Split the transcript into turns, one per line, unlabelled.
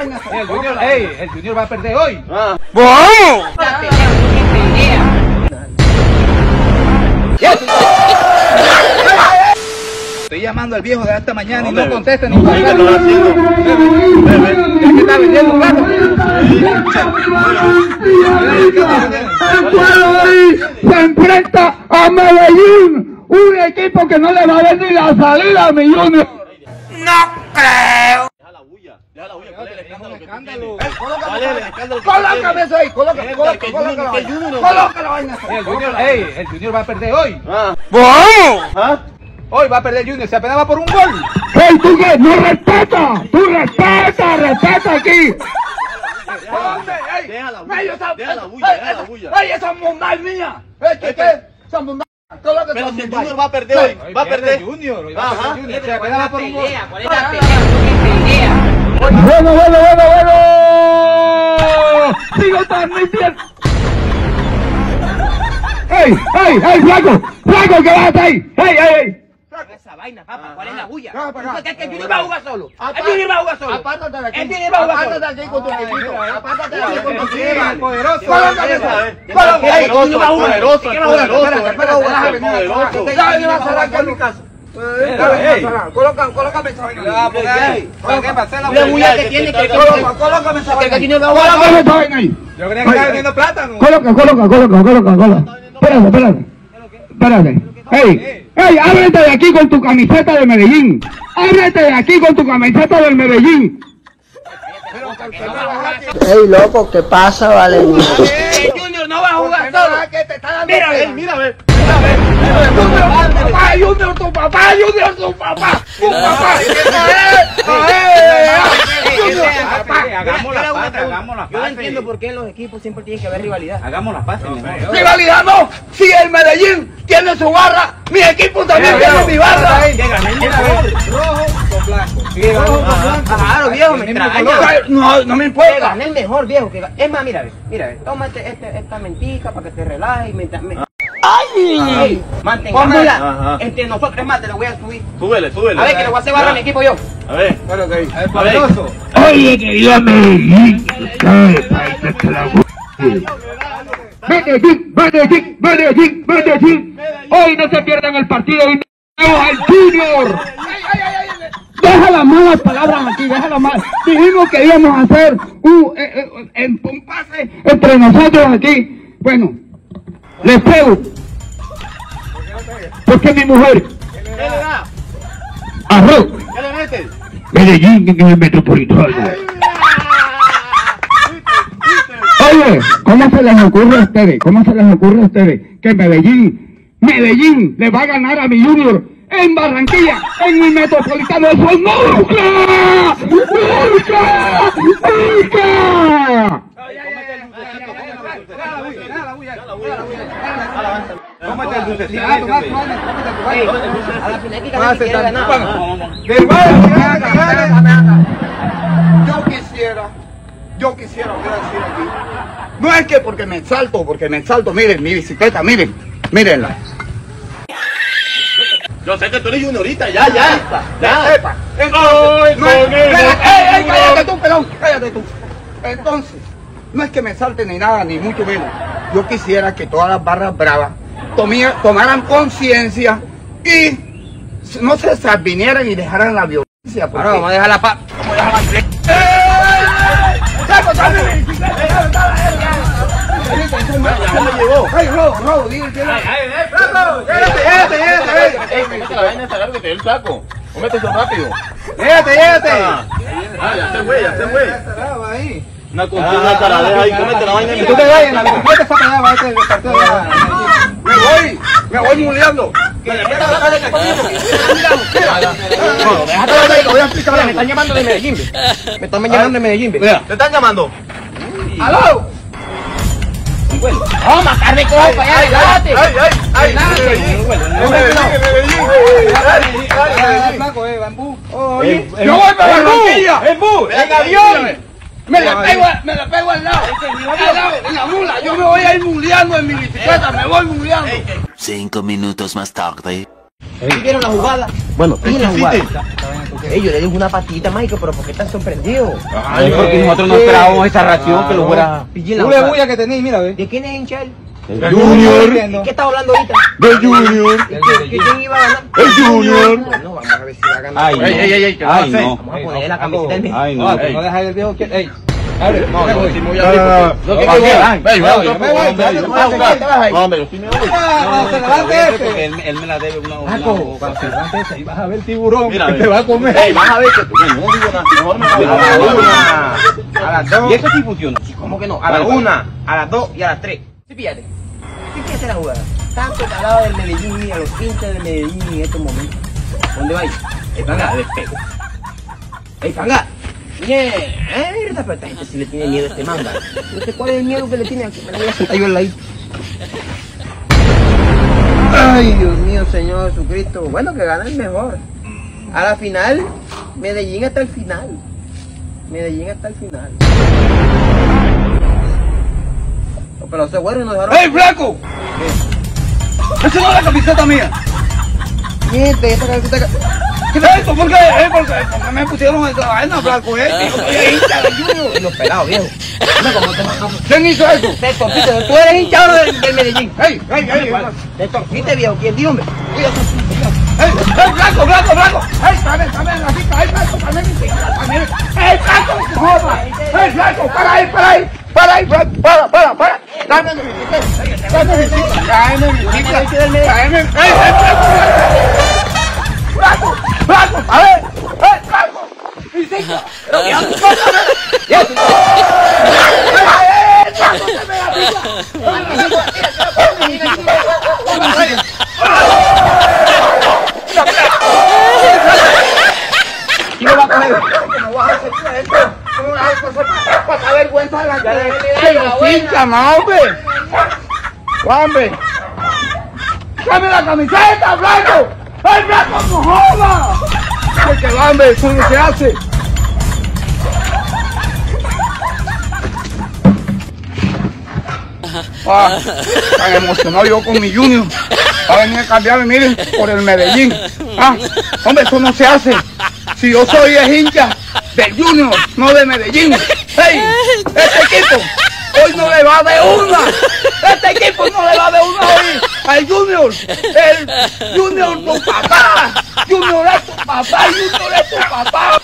El Junior, ey, el Junior va a perder hoy.
Ah.
Estoy llamando al viejo de esta mañana y no contesta ni
no
para
no.
El pueblo hoy se enfrenta a Medellín, un equipo que no le va a dar ni la salida a mi Junior.
Deja la bulla. Deja la bulla. ¿Cuál es el escándalo que tú tienes? ¿Cuál es el escándalo que tú
Colócame eso ahí,
Junior no-
colócalo, vaina. El Junior, ey, el Junior va a perder hoy.
Ah. ¿Ah?
Hoy va a perder el Junior, se apenas va por un gol.
¡Hey, tú qué! ¡No respeta! ¡Tú respeta! ¡Respeta aquí!
¿Dónde? Ey,
Deja la bulla,
ey, esa- ey. ¡Ey, mía! ¡Ey, qué, qué! ¡Esa Mumbai! Colócate
Pero si el. Junior va a perder hoy, va a perder.
Junior, hoy va a
Ajá.
perder el Junior, se apenas va por un gol.
¿Cuál es la pelea? ¿Qué pelea?
¡Bueno, bueno, bueno, bueno! ¡Sigo transmitiendo! ¡Ey, ey, ey, flaco! ¡Flaco, que vas ahí! ¡Ey, ey, ey!
Esa vaina, papá, ¿cuál es la bulla?
Vamos para acá.
¿Tú crees que el Junior va a jugar solo?
Apá-
El Junior va a jugar solo.
Apártate de aquí.
El Junior va a jugar
Apártate de aquí con tu equipito. Apártate de aquí con tu. Poderoso.
Esa, eh. Poderoso, poderoso.
¡Coloca
solo.
esa vaina ahí!
Yo creía que estaba vendiendo plátano.
Coloca, coloca, coloca, coloca, coloca. Espérate, espérate. Espérate. ¡Ey! ¡Ey! ¡Ábrete de aquí con tu camiseta de Medellín! ¡Ábrete de aquí con tu camiseta del Medellín!
Ey, loco, ¿qué pasa, vale?
El Junior no va a jugar solo.
te está dando
Mira,
Mira, a.
Papá, tu papá, Junior, tu papá, tu papá.
Hagamos la paz, hagamos la Yo no entiendo por qué los equipos siempre tiene que haber rivalidad.
Hagamos las paces.
Rivalidad no, si el Medellín tiene su barra, mi equipo también tiene mi barra. Rojo con blanco.
Claro, viejo, me extraña.
No, no me importa.
gane el mejor, viejo. Es más, mira, mira, tómate este, esta mentica para que te relajes. mientras mantengámosla
Ajá.
entre nosotros. Es más, te lo voy a subir.
Súbele, súbele.
A ver, que le voy a hacer barra a mi equipo yo.
A ver.
El
A ver.
poderoso.
Oye, que viva Medellín. Que Medellín, Medellín, Medellín, Medellín. Hoy no se pierdan el partido y tenemos al Junior. Deja las malas palabras aquí, deja las malas. Dijimos que íbamos a hacer un, eh, eh, un pase entre nosotros aquí. Bueno, les pregunto. ¿Por qué mi mujer? Arroz. Medellín en el metropolitano. Oye, ¿cómo se les ocurre a ustedes? ¿Cómo se les ocurre a ustedes que Medellín, Medellín le va a ganar a mi Junior en Barranquilla, en mi metropolitano? ¡Eso nunca! ¡Nunca! ¡Nunca!
Cómete el dulcecito.
A la final que ganar si quiere ganar.
Acá, ven acá. Yo quisiera, yo quisiera voy a aquí. No es que porque me exalto, porque me exalto, miren mi bicicleta, miren, mírenla.
Yo sé que tú eres juniorita, ya, ya. Ya.
Epa, entonces, no es- cállate tú, pelón, cállate tú. Entonces, no es que me salte ni nada, ni mucho menos. Yo quisiera que todas las barras bravas tomía- tomaran conciencia y no se vinieran y dejaran la violencia. porque-
Ahora vamos a dejar la paz.
¡Ay,
la vaina esa larga que te dé el saco. Cómete eso rápido.
¡Llévate, llévate!
Ah, ah, ya se güey, ya se güey. Una contienda caradeja ahí, cómete la vaina.
Y tú te vayas en la bicicleta esa pelada va este partido de la- Me voy, me voy muleando.
Que le meta la cara
déjate voy a explicar.
Me están llamando de Medellín. Me están llamando de Medellín.
¿Te están llamando?
¡Aló!
Relájate.
ay, ay.
Ay, eh,
En-
yo voy para
en-
Barranquilla.
En bu,
En avión. Me le pego, me le pego al lado. Al lado, en la mula. Yo me voy a ir muleando en mi bicicleta. Me voy muleando.
Cinco minutos más tarde.
¿Vieron la jugada?
Bueno,
¿Vieron la jugada? Ey, yo le digo una patita, Michael, pero ¿por qué estás sorprendido?
Ay, porque nosotros no esperábamos esa reacción que lo fuera.
La
Una
boca.
bulla que tenéis, mira, ve.
¿De quién es hincha él?
El Junior.
¿Qué estás hablando ahorita?
Del Junior.
¿Qué- qué- ¿Quién iba a ganar?
El Junior.
No, vamos a ver si va a ganar.
Ay, no.
Ey, ey, ey, ¿qué vas a
Ay,
hacer?
no.
Vamos a ponerle la camiseta del
Ay,
No,
no.
dejáis el viejo que. Ey. Abre,
No,
me
no,
voy.
sí me voy
No,
a abrir
no,
que
no,
quiero
no,
es-
no,
Ay,
no,
ven,
no,
ven,
no,
ven,
me voy, a
ven,
seguir, te vas a ir.
No, pero sí me voy. No,
se
no,
levante
no,
ese.
él, me la debe una una
Paco, se levante ese, ahí vas a ver el tiburón
Mira,
que te va a comer.
Ey, vas a ver que. No, no digo nada. Mejor me voy.
A la una, a las dos.
Y eso sí funciona.
¿Cómo que no? A la
Vale, vale.
una, a las dos y a las tres. Sí, fíjate. ¿Qué quiere hacer la jugada? Tanto calado del Medellín y a los 15 del Medellín en estos momentos. ¿Dónde vais? El panga, despego. ¡Ey, panga! Esta pero esta gente le tiene miedo a este manga. No sé cuál es el miedo que le tiene aquí. Me lo voy a sentar yo al ladito. Ay, Dios mío, Señor Jesucristo. Bueno, que gana el mejor. A la final, Medellín hasta el final. Medellín hasta el final. Pero ese güero nos dejaron.
¡Ey, flaco! ¡Esa no es la camiseta mía!
Gente, esta camiseta.
¿Qué es esto? ¿Por qué? Eh, porque, porque me pusieron esa vaina, flaco, eh. Yo soy hincha de Junior.
Y los pelados, viejo.
¿Quién hizo eso?
Te torquiste, tú eres hincha ahora del, del Medellín.
¡Ey, ey, ey!
Te torquiste, viejo. ¿Quién dijo, hombre?
¡Ey, ey, flaco, flaco, flaco! ¡Ey, dame, dame la pica! ¡Ey, flaco, dame mi dame! ¡Ey, flaco, joda! ¡Ey, flaco, para ahí, para ahí! ¡Para ahí, flaco! ¡Para, para, para! ¡Dame mi pica! ¡Dame mi pica! ¡Dame mi pica! ¡Dame! ¡Ey, ey, flaco! ¡Flaco! ¡Flaco! ¡A ver! ¡Ey, flaco! ¡Mi pica! ¡Pero ya, ya! ¡Ey, ey, flaco, dame la pica! ¡Dame mi pica! ¡Dame mi pica! Y me va a coger. ¿Cómo vas a hacer esto? ¿Cómo vas a hacer pasar vergüenza la gente? ¡Ay, pincha, ma, hombre! ¡Hombre! ¡Dame la camiseta, Blanco! ¡Ay, Blanco, no joda! Porque, hombre, eso no se hace. Ah, tan emocionado yo con mi Junior. Va a venir a cambiarme, miren, por el Medellín. Ah, hombre, eso no se hace. Si yo soy el hincha del Junior, no de Medellín. ¡Hey! Hoy no le va de una. Este equipo no le va de una hoy al Junior. El Junior tu papá. Junior es tu papá. Junior es tu papá.